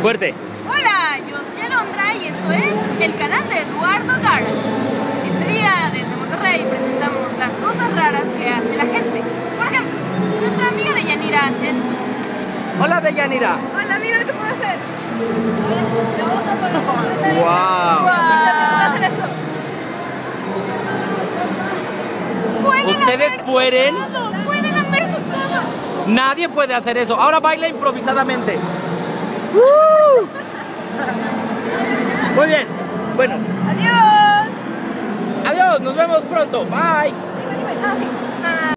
Fuerte. Hola, yo soy Alondra y esto es el canal de Eduardo Gara. Este día desde Monterrey presentamos las cosas raras que hace la gente. Por ejemplo, nuestra amiga de Yanira hace esto. Hola, Deyanira. Hola, mira lo que puedo hacer. Wow. Pueden ¿Ustedes pueden? Pueden su codo. Nadie puede hacer eso. Ahora baila improvisadamente. Muy bien. Bueno, Adiós. adiós. Nos vemos pronto. Bye.